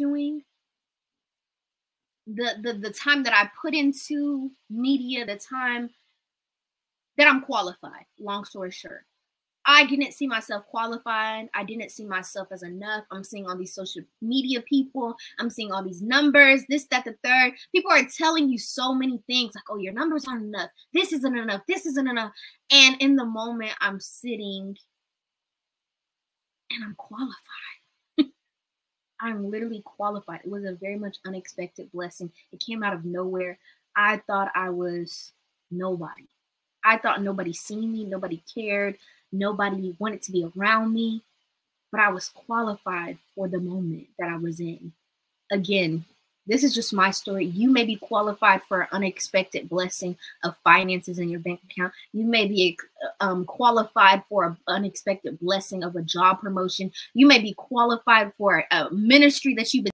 doing, the the the time that I put into media, the time that I'm qualified. Long story short, I didn't see myself qualified. I didn't see myself as enough. I'm seeing all these social media people. I'm seeing all these numbers, this, that, the third. People are telling you so many things like, oh, your numbers aren't enough. This isn't enough. This isn't enough. And in the moment, I'm sitting and I'm qualified. I'm literally qualified. It was a very much unexpected blessing. It came out of nowhere. I thought I was nobody. I thought nobody seen me, nobody cared, nobody wanted to be around me, but I was qualified for the moment that I was in. Again, this is just my story. You may be qualified for an unexpected blessing of finances in your bank account. You may be um, qualified for an unexpected blessing of a job promotion. You may be qualified for a ministry that you've been